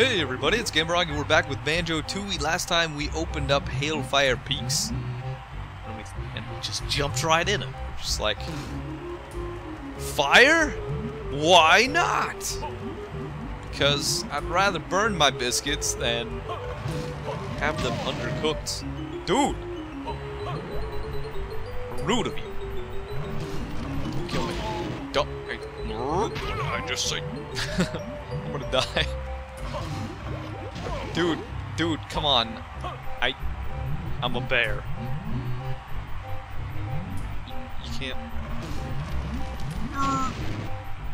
Hey everybody, it's Gameragi and we're back with Banjo Tooie. Last time we opened up Hailfire Peaks. And we, and we just jumped right in it. Just like... Fire? Why not? Because I'd rather burn my biscuits than have them undercooked. Dude! Rude of you. Kill me. Don't. I, I just say. I'm gonna die. Dude, dude, come on. I. I'm a bear. You can't.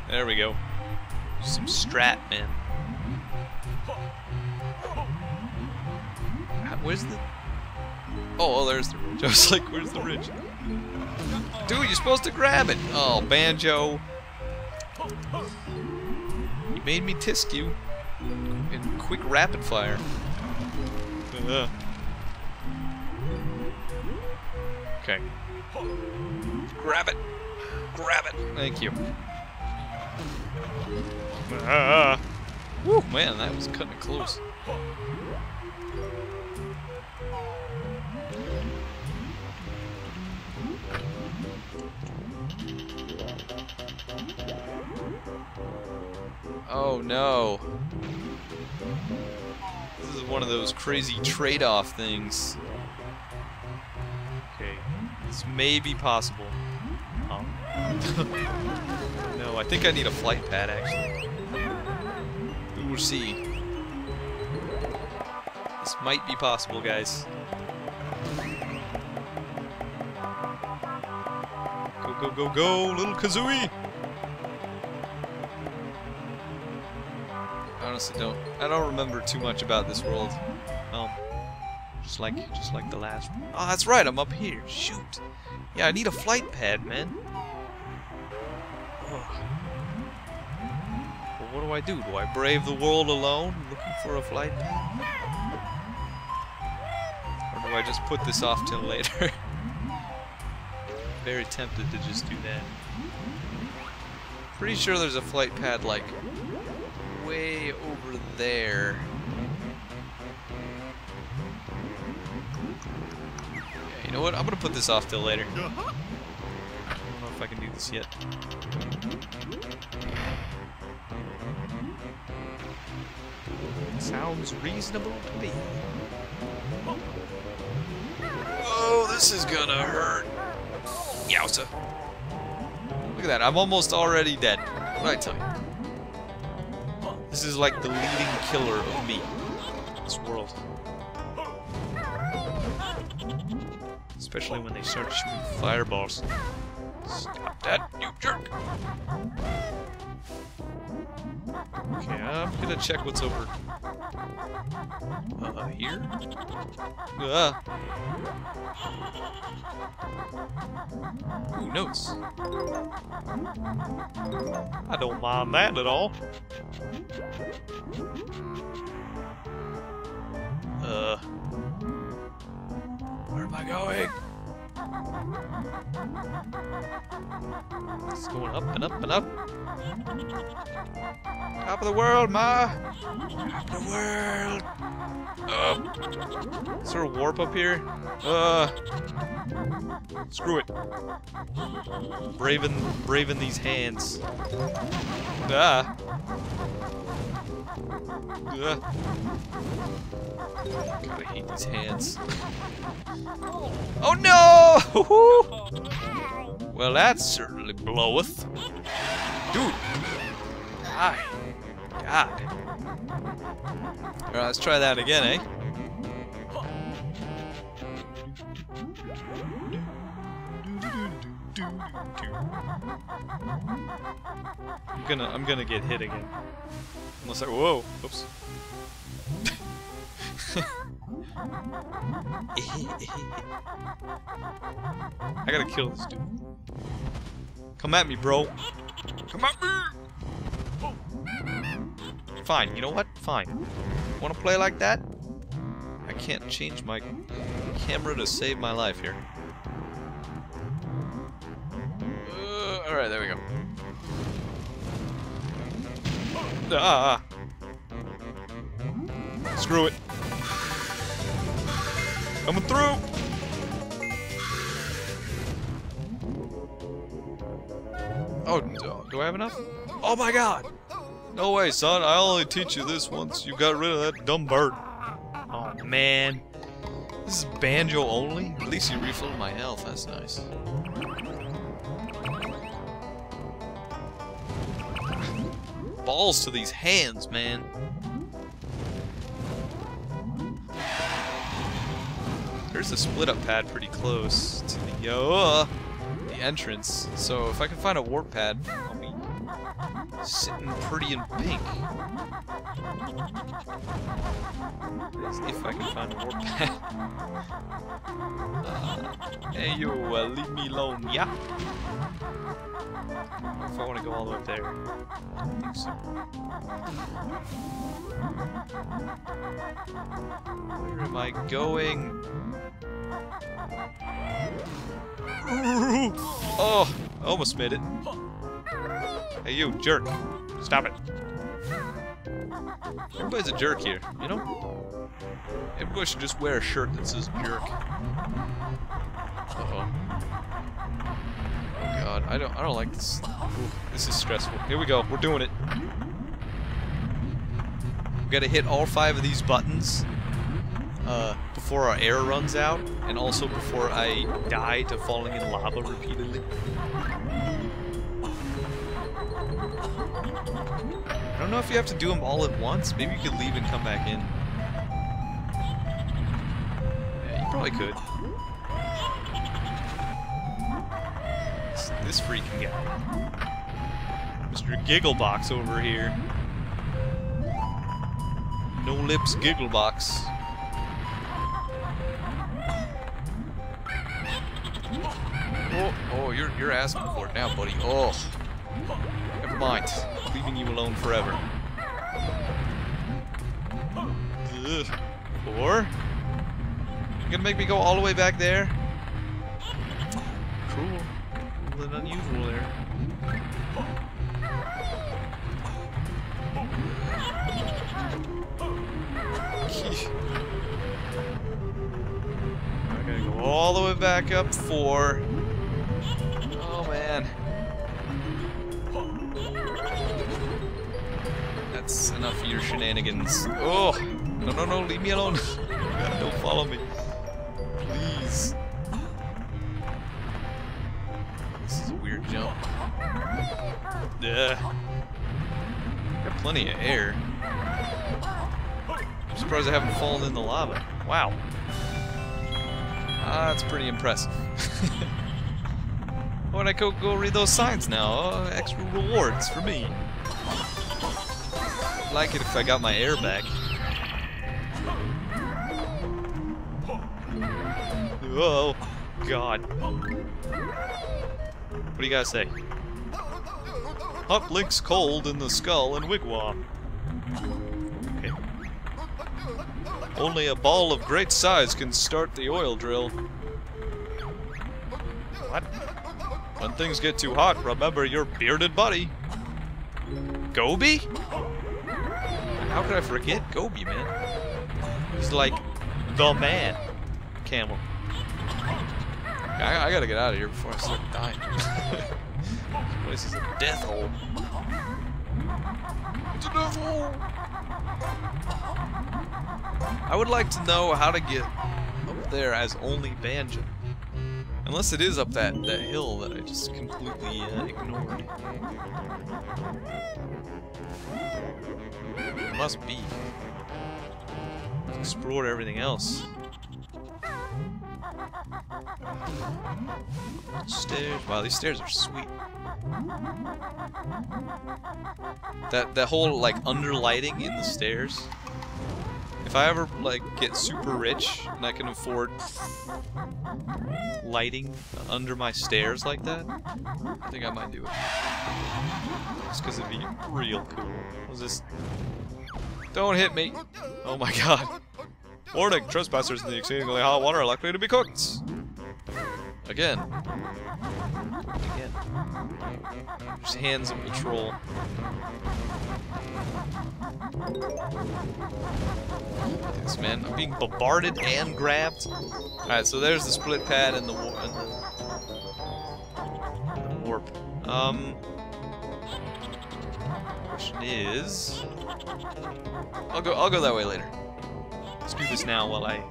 There we go. Some strat, man. Where's the. Oh, oh, there's the ridge. I was like, where's the ridge? Dude, you're supposed to grab it. Oh, Banjo. You made me tisk you quick rapid fire. Okay. Grab it. Grab it. Thank you. Ah. Woo, man, that was cutting it close. Oh no. This is one of those crazy trade-off things. Okay, this may be possible. Oh. no, I think I need a flight pad actually. We will see. This might be possible, guys. Go, go, go, go, little Kazooie! Honestly don't. I don't remember too much about this world. Um, just like, just like the last. One. Oh, that's right. I'm up here. Shoot. Yeah, I need a flight pad, man. Well, what do I do? Do I brave the world alone, looking for a flight pad, or do I just put this off till later? Very tempted to just do that. Pretty sure there's a flight pad like way over there. Yeah, you know what? I'm gonna put this off till later. I don't know if I can do this yet. Sounds reasonable to me. Oh, this is gonna hurt. Yowza. Look at that, I'm almost already dead. What did I tell you? This is like the leading killer of me. This world. Especially when they start shooting fireballs. Stop that, you jerk! Okay, I'm gonna check what's over... Uh, here? Ah! Ooh, notes. I don't mind that at all. Uh... Where am I going? It's going up and up and up. Top of the world, Ma! Top of the world! Uh, is there a warp up here? Uh, screw it. Braving, braving these hands. Ah. God, I hate these hands. Oh no! well, that certainly bloweth. Dude! God. Alright, let's try that again, eh? I'm gonna I'm gonna get hit again. Unless I whoa, oops. I gotta kill this dude. Come at me, bro. Come at me! Fine, you know what? Fine. Wanna play like that? I can't change my camera to save my life here. Alright, there we go. Ah! Screw it. Coming through. Oh, do I have enough? Oh my god! No way, son. I'll only teach you this once you got rid of that dumb bird. Oh, man. This is banjo only? At least you refilled my health. That's nice. Balls to these hands, man. There's a split-up pad pretty close to the, uh, the entrance. So if I can find a warp pad, I'll be sitting pretty in pink. If I can find a warp pad. Uh, hey, you, uh, leave me alone, yeah? If I want to go all the way up there. I don't think so. Where am I going? Oh, I almost made it. Hey, you, jerk. Stop it. Everybody's a jerk here, you know? Everybody should just wear a shirt that says jerk. Uh-oh. Oh god, I don't I don't like this. Ooh, this is stressful. Here we go, we're doing it. We gotta hit all five of these buttons uh, before our air runs out, and also before I die to falling in lava repeatedly. Don't know if you have to do them all at once. Maybe you could leave and come back in. Yeah, you probably could. This, freaking guy. Mr. Gigglebox over here. No lips Gigglebox. Oh, oh, you're you're asking for it now, buddy. Oh, never mind. Leaving you alone forever. Ugh. Four. You gonna make me go all the way back there? Cruel. Cruel and unusual there. I gotta go all the way back up four. Enough of your shenanigans. Oh! No, no, no, leave me alone. Don't follow me. Please. This is a weird jump. Yeah. Got plenty of air. I'm surprised I haven't fallen in the lava. Wow. Ah, that's pretty impressive. When I go go read those signs now? Uh, extra rewards for me. Like it if I got my air back. Oh, God. What do you guys say? Hot links cold in the skull and wigwam. Okay. Only a ball of great size can start the oil drill. What? When things get too hot, remember your bearded buddy. Gobi? How could I forget Gobi, man? He's like the man. Camel. I, I gotta get out of here before I start dying. this place is a death hole. It's a death hole! I would like to know how to get up there as only Banjo. Unless it is up that, that hill that I just completely uh, ignored. It must be. Explore everything else. Stairs. Wow, these stairs are sweet. That that whole like underlighting in the stairs. If I ever like get super rich and I can afford lighting under my stairs like that, I think I might do it. Just because it'd be real cool. What's this? Don't hit me! Oh my god. Warning, trespassers in the exceedingly hot water are likely to be cooked. Again. Again. Just hands of patrol. Yes, man. I'm being bombarded and grabbed. Alright, so there's the split pad and the, war and the warp. Um, question is, I'll go. I'll go that way later. Let's do this now while I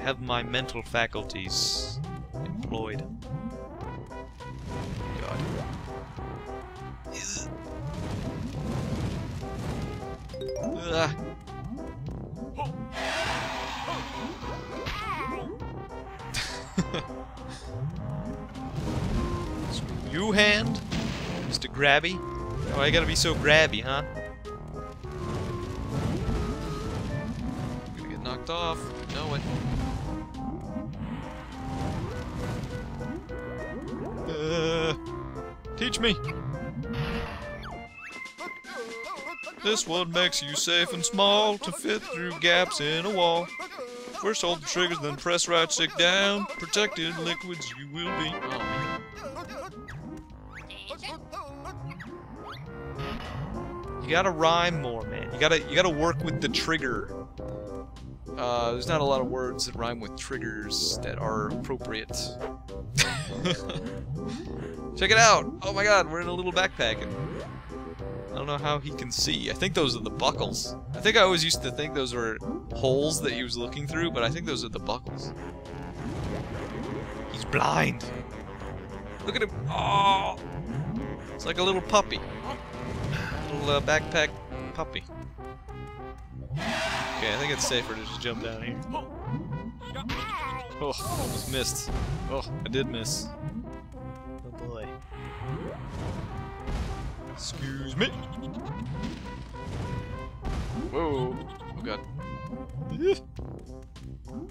have my mental faculties employed. God. Ugh. you hand, Mr. Grabby. Oh, I gotta be so grabby, huh? Gonna get knocked off. I know it. Teach me. This one makes you safe and small to fit through gaps in a wall. First hold the triggers, then press right stick down. Protected liquids you will be. You gotta rhyme more, man. You gotta you gotta work with the trigger. Uh, there's not a lot of words that rhyme with triggers that are appropriate. Check it out! Oh my god, we're in a little backpack and I don't know how he can see. I think those are the buckles. I think I always used to think those were holes that he was looking through, but I think those are the buckles. He's blind. Look at him. Oh! It's like a little puppy. Little uh, backpack puppy. Okay, I think it's safer to just jump down here. Oh, I almost missed. Oh, I did miss. Oh boy. Excuse me. Whoa. Oh god.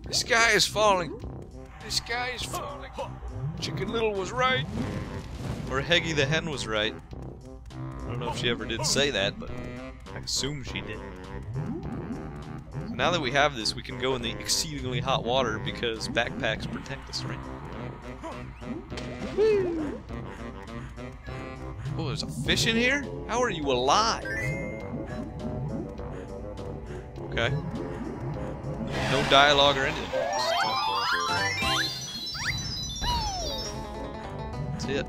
This guy is falling. This guy is falling. Chicken Little was right. Or Heggy the hen was right. I don't know if she ever did say that, but I assume she did. Now that we have this, we can go in the exceedingly hot water because backpacks protect us, right? Oh, there's a fish in here? How are you alive? Okay. No dialogue or anything. That's it.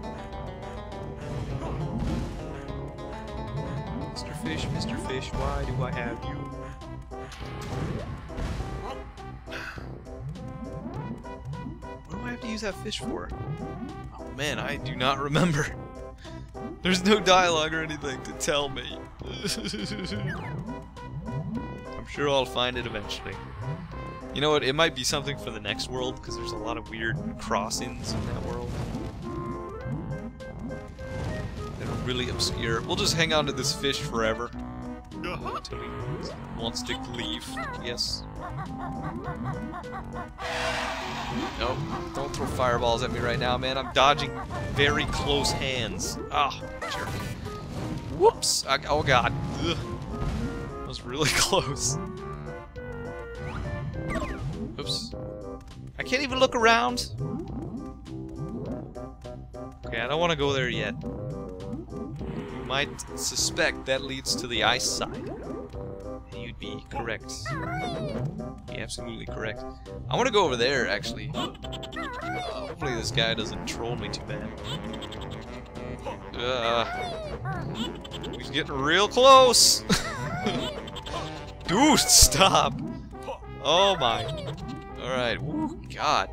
Mr. Fish, Mr. Fish, why do I have you? Use that fish for? Oh man, I do not remember. There's no dialogue or anything to tell me. I'm sure I'll find it eventually. You know what, it might be something for the next world, because there's a lot of weird crossings in that world. That are really obscure. We'll just hang on to this fish forever. Wants to leave, yes. Nope, don't throw fireballs at me right now, man. I'm dodging very close hands. Ah, jerk. Whoops! I, oh god. Ugh. That was really close. Oops. I can't even look around. Okay, I don't want to go there yet. Might suspect that leads to the ice side. You'd be correct. Be absolutely correct. I want to go over there, actually. Uh, hopefully this guy doesn't troll me too bad. Uh, he's getting real close! Dude, stop! Oh my. Alright, God.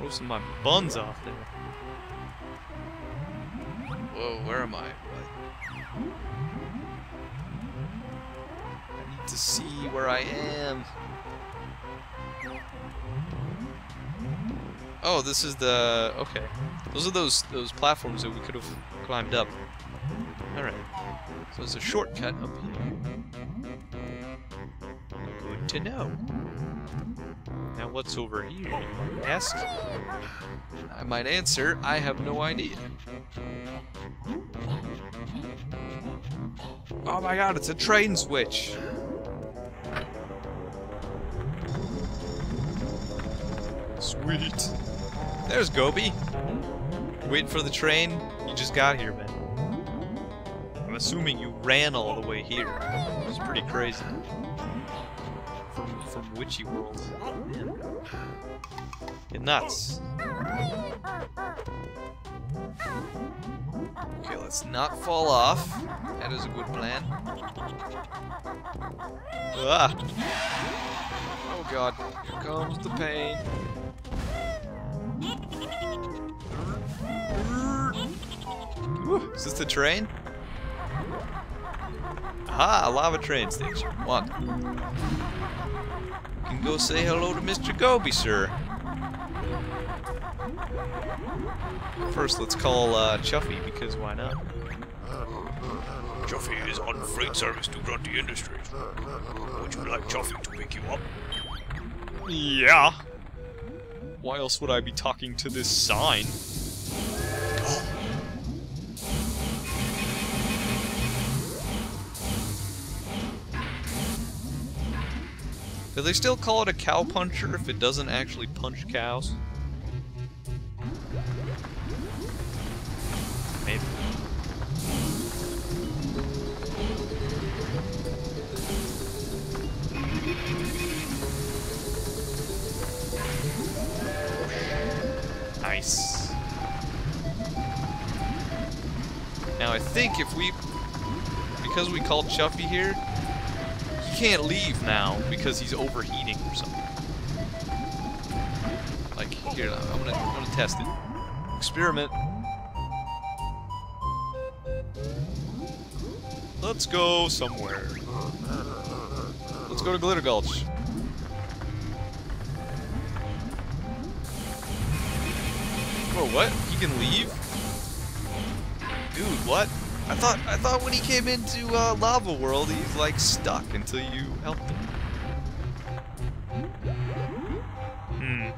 Roasting my buns off there. Whoa, where am I? What? I need to see where I am. Oh, this is the... okay. Those are those those platforms that we could have climbed up. Alright. So there's a shortcut up here. Good to know. Now what's over here? Ask. I might answer, I have no idea. Oh my god, it's a train switch! Sweet. There's Gobi. Waiting for the train. You just got here, man. I'm assuming you ran all the way here. It's pretty crazy. Witchy World. Get nuts. Okay, let's not fall off. That is a good plan. Ah! Oh god, here comes the pain. Ooh, is this the train? Ah, a lava train station. What? Can go say hello to Mr. Gobi, sir. First, let's call uh, Chuffy, because why not? Chuffy is on freight service to Grunty Industries. Would you like Chuffy to pick you up? Yeah. Why else would I be talking to this sign? Do they still call it a cow puncher if it doesn't actually punch cows? Maybe. Nice. Now I think if we, because we called Chuffy here, he can't leave now because he's overheating or something. Like here, I'm gonna, I'm gonna test it. Experiment. Let's go somewhere. Let's go to Glitter Gulch. Bro, what? He can leave? Dude, what? I thought I thought when he came into uh, Lava World, he's like stuck until you help him. Hmm.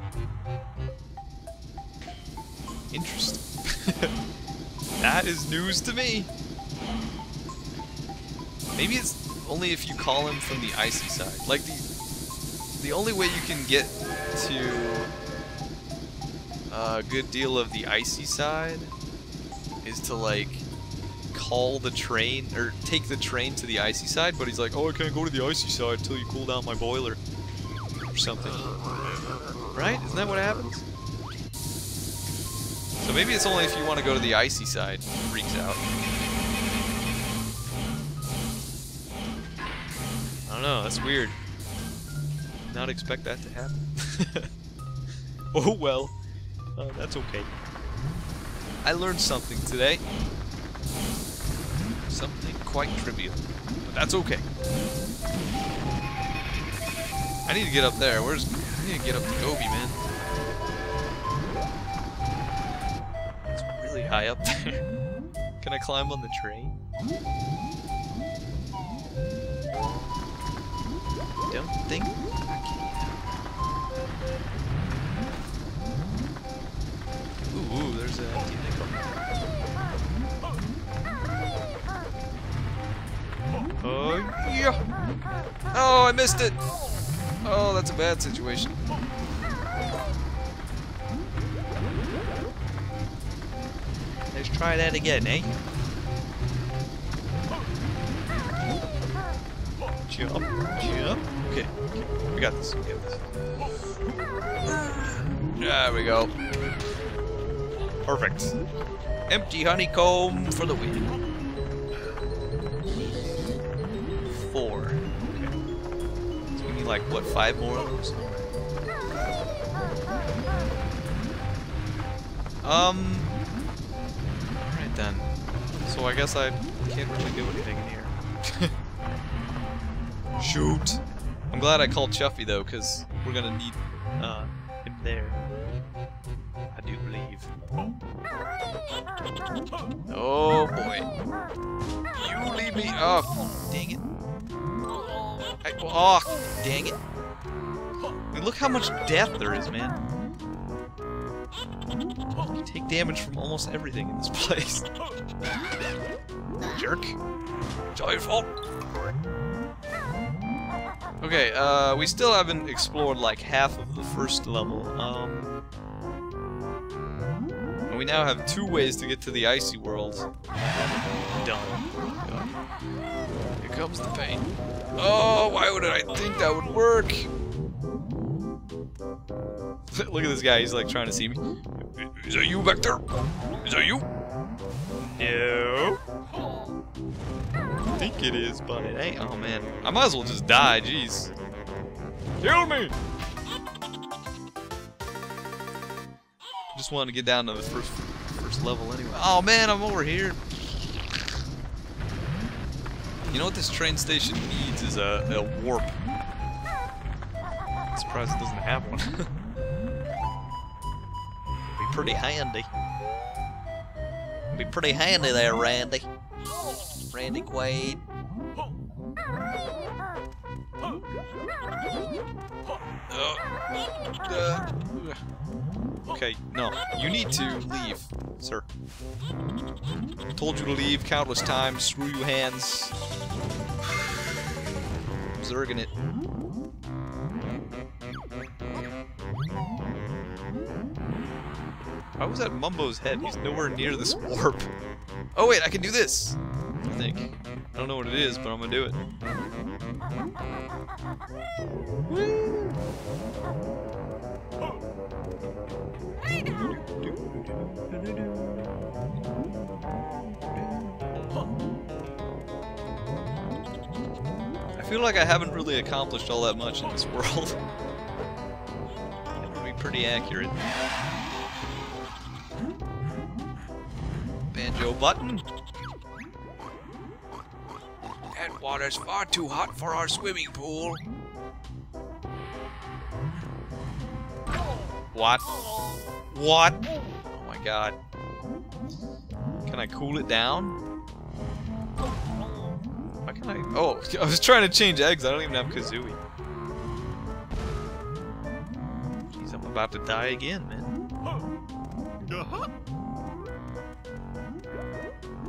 Interesting. that is news to me. Maybe it's only if you call him from the icy side. Like the the only way you can get to a good deal of the icy side is to like call the train or take the train to the icy side, but he's like, "Oh, I can't go to the icy side until you cool down my boiler." Or something. Right? Isn't that what happens? So maybe it's only if you want to go to the icy side, freaks out. I don't know, that's weird. Not expect that to happen. oh well. Uh, that's okay. I learned something today. Something quite trivial. But that's okay. I need to get up there. Where's... I need to get up to Gobi, man. It's really high up there. Can I climb on the train? Don't think I can. Ooh, ooh there's a Oh, yeah! Oh, I missed it! Oh, that's a bad situation. Let's try that again, eh? Jump, jump. Okay, okay, we got this. We got this. There we go. Perfect. Empty honeycomb for the win. Like what, five more of those? Um. Alright then. So I guess I can't really do anything in here. Shoot! I'm glad I called Chuffy though, because we're gonna need uh, him there. I do believe. Oh boy. You leave me. Oh, dang it. I, oh, dang it. Look how much death there is, man. You take damage from almost everything in this place. Jerk. It's all your fault. Okay, uh, we still haven't explored like half of the first level. Um, And we now have two ways to get to the icy world. Done. Here comes the pain. Oh, why would I think that would work? Look at this guy, he's like trying to see me. Is that you back there? Is that you? No. I think it is, but it ain't. Oh man. I might as well just die, jeez. Kill me! Just wanted to get down to the first first level anyway. Oh man, I'm over here. You know what this train station needs is a, a warp. I'm surprised it doesn't have one. Be pretty handy. Be pretty handy there, Randy. Randy Quaid. Uh, uh, okay, no. You need to leave, sir. Told you to leave countless times. Screw you hands. Zerging it. Why was that Mumbo's head? He's nowhere near this warp. Oh wait, I can do this! I think. I don't know what it is, but I'm gonna do it. Woo! I feel like I haven't really accomplished all that much in this world. to be pretty accurate. Banjo button. That water's far too hot for our swimming pool. What? What? Oh my god. Can I cool it down? Why can I? Oh, I was trying to change eggs. I don't even have Kazooie. Jeez, I'm about to die again, man.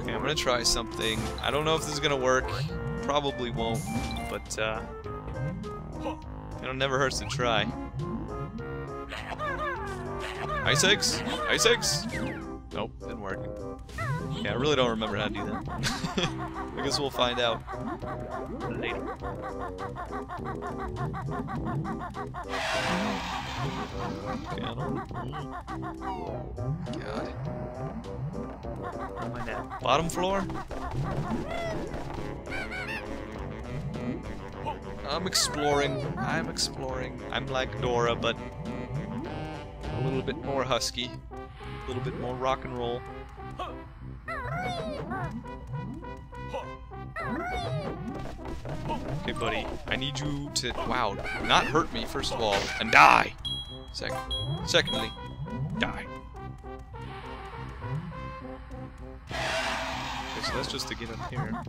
Okay, I'm gonna try something. I don't know if this is gonna work. Probably won't, but uh, it never hurts to try. Ice eggs? Ice eggs? Nope, didn't work. Yeah, I really don't remember how to do that. I guess we'll find out later. Okay, I don't... God. Am I now? Bottom floor? I'm exploring. I'm exploring. I'm like Dora, but a little bit more husky, a little bit more rock and roll. Okay, buddy, I need you to, wow, not hurt me, first of all, and die! Second, secondly, die. So that's just to get up here.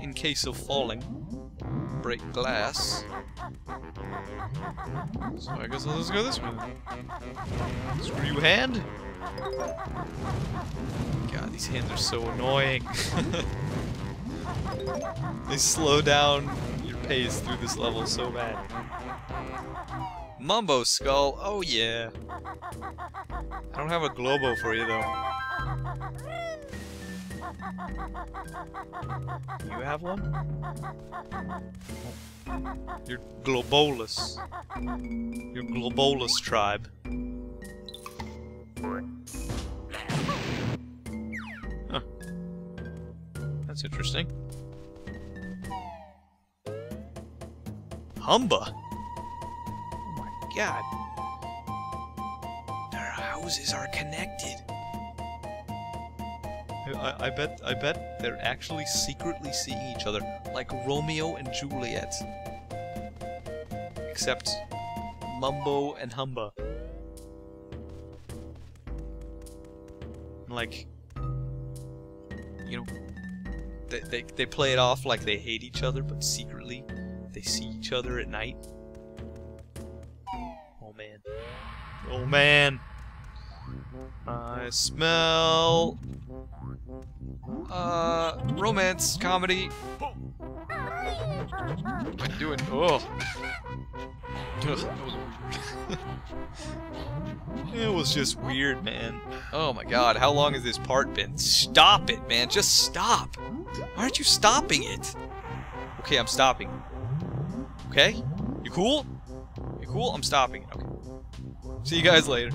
In case of falling, break glass. So I guess I'll just go this way. Screw you, hand! God, these hands are so annoying. they slow down your pace through this level so bad. Mumbo Skull, oh yeah. I don't have a Glowbo for you though. You have one? You're Globolus. You're Globolus tribe. Huh. That's interesting. Humba? Oh my god. Their houses are connected. I, I bet I bet they're actually secretly seeing each other, like Romeo and Juliet. Except Mumbo and Humba. Like, you know, they, they, they play it off like they hate each other, but secretly they see each other at night. Oh man. Oh man. I smell uh, romance, comedy. What am I doing? Oh. Ugh, that was weird. it was just weird, man. Oh my god, how long has this part been? Stop it, man. Just stop. Why aren't you stopping it? Okay, I'm stopping. Okay? You cool? You cool? I'm stopping. Okay. See you guys later.